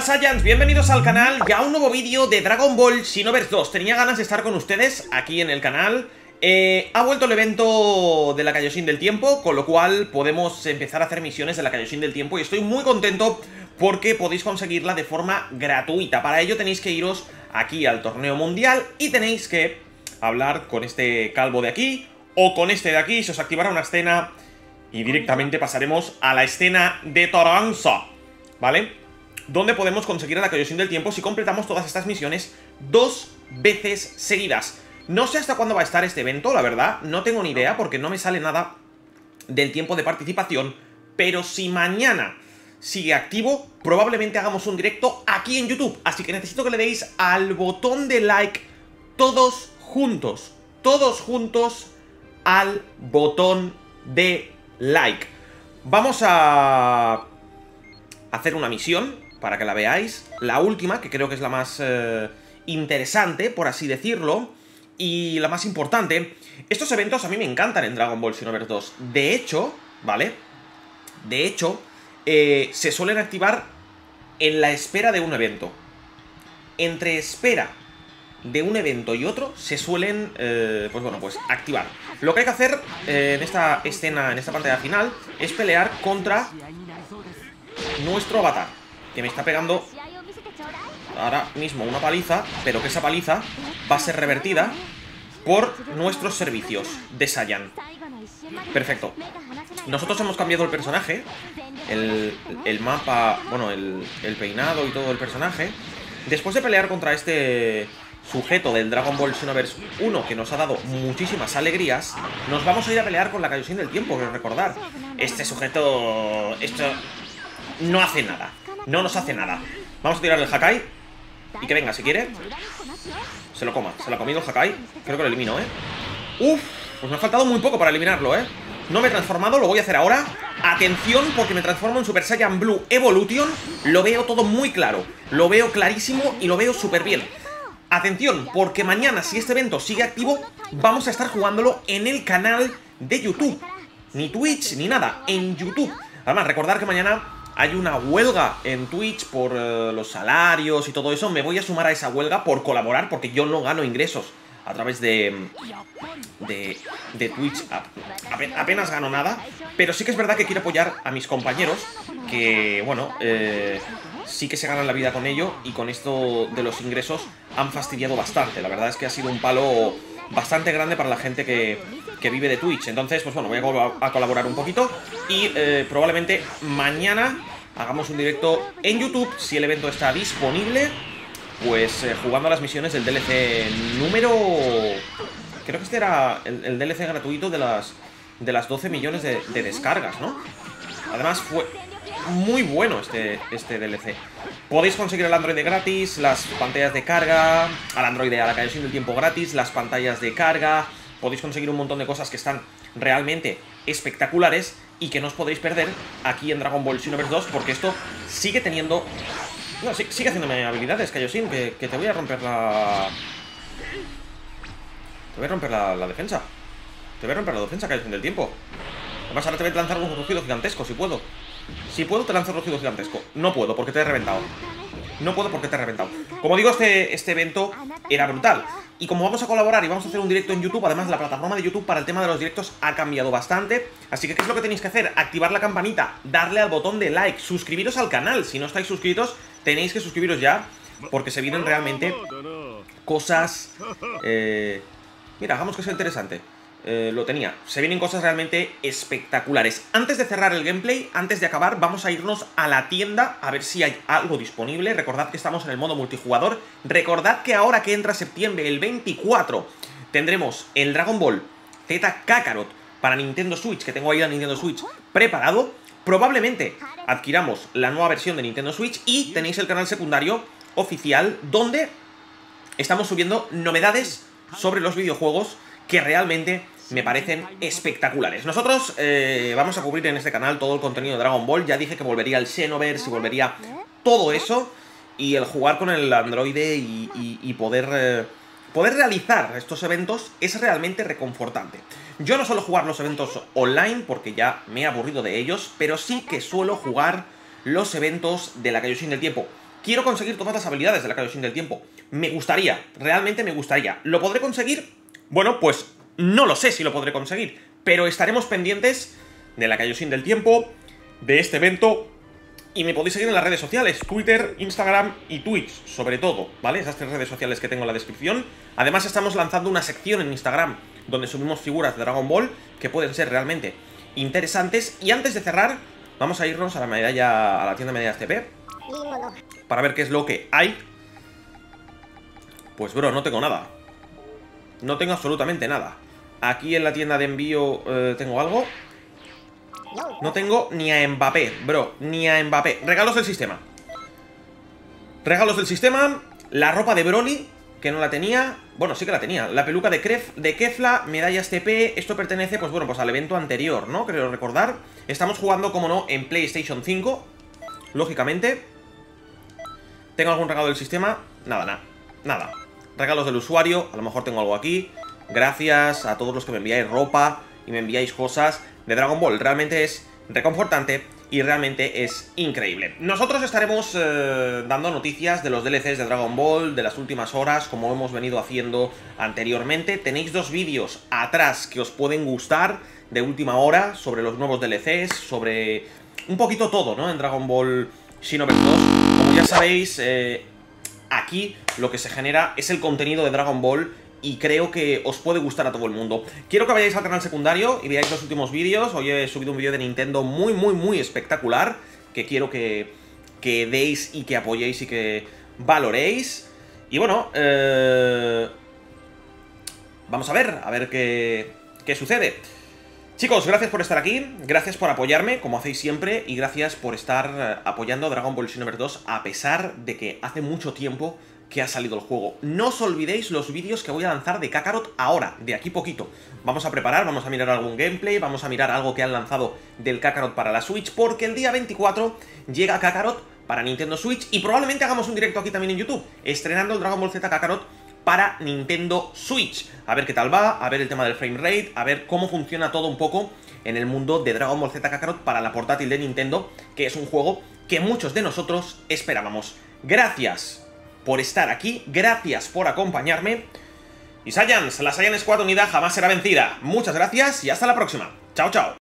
Hola Saiyans, bienvenidos al canal. Y a un nuevo vídeo de Dragon Ball Xenoverse 2 Tenía ganas de estar con ustedes aquí en el canal. Eh, Ha vuelto el evento de la Kaioshin del Tiempo Con lo cual podemos empezar a hacer misiones de la Kaioshin del Tiempo Y estoy muy contento porque podéis conseguirla de forma gratuita. Para ello tenéis que iros aquí al torneo mundial Y tenéis que hablar con este calvo de aquí O con este de aquí, se os activará una escena Y directamente pasaremos a la escena de Toranza ¿Vale? Donde podemos conseguir la Kaioshin del tiempo si completamos todas estas misiones dos veces seguidas. No sé hasta cuándo va a estar este evento, la verdad, no tengo ni idea porque no me sale nada del tiempo de participación, pero si mañana sigue activo, probablemente hagamos un directo aquí en YouTube, así que necesito que le deis al botón de like todos juntos, todos juntos al botón de like. Vamos a hacer una misión para que la veáis. La última, que creo que es la más eh, interesante, por así decirlo, y la más importante. Estos eventos a mí me encantan en Dragon Ball Xenoverse 2. De hecho, ¿vale? De hecho, eh, se suelen activar en la espera de un evento. Entre espera de un evento y otro se suelen, eh, pues bueno, pues activar. Lo que hay que hacer en esta escena, en esta pantalla final, es pelear contra nuestro avatar que me está pegando ahora mismo una paliza, pero que esa paliza va a ser revertida por nuestros servicios de Saiyan. Perfecto. Nosotros hemos cambiado el personaje, el, mapa, bueno, el, peinado y todo el personaje. Después de pelear contra este sujeto del Dragon Ball Xenoverse 1 que nos ha dado muchísimas alegrías, nos vamos a ir a pelear con la Kaioshin del Tiempo, quiero recordar. Este sujeto... esto no hace nada. No nos hace nada. Vamos a tirar el Hakai. Y que venga, si quiere. Se lo coma. Se lo ha comido el Hakai. Creo que lo elimino, ¿eh? Uf, pues me ha faltado muy poco para eliminarlo, ¿eh? No me he transformado, lo voy a hacer ahora. Atención, porque me transformo en Super Saiyan Blue Evolution. Lo veo todo muy claro. Lo veo clarísimo y lo veo súper bien. Atención, porque mañana, si este evento sigue activo, vamos a estar jugándolo en el canal de YouTube. Ni Twitch, ni nada, en YouTube. Además, recordar que mañana hay una huelga en Twitch por eh, los salarios y todo eso. Me voy a sumar a esa huelga por colaborar porque yo no gano ingresos a través de, de, de Twitch. apenas gano nada. Pero sí que es verdad que quiero apoyar a mis compañeros que, bueno, eh, sí que se ganan la vida con ello y con esto de los ingresos han fastidiado bastante. La verdad es que ha sido un palo bastante grande para la gente que, que vive de Twitch. Entonces, pues bueno, voy a, colaborar un poquito y eh, probablemente mañana hagamos un directo en YouTube, si el evento está disponible, pues eh, jugando a las misiones del DLC número... Creo que este era el, DLC gratuito de las, de las 12 millones de, descargas, ¿no? Además fue muy bueno este, este DLC. Podéis conseguir el Android gratis, las pantallas de carga, al Android a la calle del tiempo gratis, las pantallas de carga, podéis conseguir un montón de cosas que están realmente espectaculares y que no os podéis perder aquí en Dragon Ball Xenoverse 2 porque esto sigue teniendo... No, sigue haciéndome habilidades, Kaioshin, que, te voy a romper la... Te voy a romper la, defensa. Te voy a romper la defensa, Kaioshin del tiempo. Además ahora te voy a lanzar un rugido gigantesco, si puedo. Si puedo, te lanzo un rugido gigantesco. No puedo, porque te he reventado. No puedo porque te he reventado. Como digo, este, este evento era brutal. Y como vamos a colaborar y vamos a hacer un directo en YouTube, además la plataforma de YouTube para el tema de los directos ha cambiado bastante. Así que, ¿qué es lo que tenéis que hacer? Activar la campanita, darle al botón de like, suscribiros al canal. Si no estáis suscritos, tenéis que suscribiros ya, porque se vienen realmente cosas... Eh... Mira, hagamos que sea interesante. Eh, lo tenía. Se vienen cosas realmente espectaculares. Antes de cerrar el gameplay, antes de acabar, vamos a irnos a la tienda a ver si hay algo disponible. Recordad que estamos en el modo multijugador. Recordad que ahora que entra septiembre, el 24, tendremos el Dragon Ball Z Kakarot para Nintendo Switch, que tengo ahí la Nintendo Switch preparado. Probablemente adquiramos la nueva versión de Nintendo Switch y tenéis el canal secundario oficial donde estamos subiendo novedades sobre los videojuegos que realmente me parecen espectaculares. Nosotros eh, vamos a cubrir en este canal todo el contenido de Dragon Ball. Ya dije que volvería el Xenoverse y volvería todo eso. Y el jugar con el androide y, poder, eh, poder realizar estos eventos es realmente reconfortante. Yo no suelo jugar los eventos online porque ya me he aburrido de ellos, pero sí que suelo jugar los eventos de la Kaioshin del Tiempo. quiero conseguir todas las habilidades de la Kaioshin del tiempo. Me gustaría, realmente me gustaría. ¿Lo podré conseguir? Bueno, pues no lo sé si lo podré conseguir, pero estaremos pendientes de la Kaioshin del tiempo, de este evento, y me podéis seguir en las redes sociales, Twitter, Instagram y Twitch, sobre todo, ¿vale? Esas tres redes sociales que tengo en la descripción. Además estamos lanzando una sección en Instagram donde subimos figuras de Dragon Ball que pueden ser realmente interesantes. Y antes de cerrar, vamos a irnos a la medalla, a la tienda de medallas TP para ver qué es lo que hay. Pues bro, no tengo nada. No tengo absolutamente nada. Aquí en la tienda de envío eh, tengo algo. No tengo ni a Mbappé, bro, ni a Mbappé. Regalos del sistema. Regalos del sistema. La ropa de Broly, que no la tenía. Bueno, sí que la tenía. La peluca de, Kref, de Kefla, medallas TP. Esto pertenece, pues bueno, pues al evento anterior, ¿no? Creo recordar. Estamos jugando, como no, en PlayStation 5. Lógicamente. ¿Tengo algún regalo del sistema? Nada, nada. Nada. Regalos del usuario. A lo mejor tengo algo aquí. Gracias a todos los que me enviáis ropa y me enviáis cosas de Dragon Ball. Realmente es reconfortante y realmente es increíble. Nosotros estaremos eh, dando noticias de los DLCs de Dragon Ball, de las últimas horas, como hemos venido haciendo anteriormente. Tenéis dos vídeos atrás que os pueden gustar de última hora sobre los nuevos DLCs, sobre un poquito todo, ¿no? En Dragon Ball Xenoverse 2. Como ya sabéis, eh, aquí lo que se genera es el contenido de Dragon Ball y creo que os puede gustar a todo el mundo. Quiero que vayáis al canal secundario y veáis los últimos vídeos. Hoy he subido un vídeo de Nintendo muy, muy, muy espectacular que quiero que, que deis y que apoyéis y que valoréis. Y bueno, eh, vamos a ver, a ver qué, qué sucede. Chicos, gracias por estar aquí, gracias por apoyarme, como hacéis siempre, y gracias por estar eh, apoyando Dragon Ball Xenoverse 2, a pesar de que hace mucho tiempo que ha salido el juego. No os olvidéis los vídeos que voy a lanzar de Kakarot ahora, de aquí poquito. Vamos a preparar, vamos a mirar algún gameplay, vamos a mirar algo que han lanzado del Kakarot para la Switch, porque el día 24 llega Kakarot para Nintendo Switch y probablemente hagamos un directo aquí también en YouTube, estrenando el Dragon Ball Z Kakarot para Nintendo Switch. A ver qué tal va, a ver el tema del frame rate, a ver cómo funciona todo un poco en el mundo de Dragon Ball Z Kakarot para la portátil de Nintendo, que es un juego que muchos de nosotros esperábamos. Gracias por estar aquí, gracias por acompañarme. Y Saiyans, la Saiyan Squad unida jamás será vencida. Muchas gracias y hasta la próxima. Chao, chao.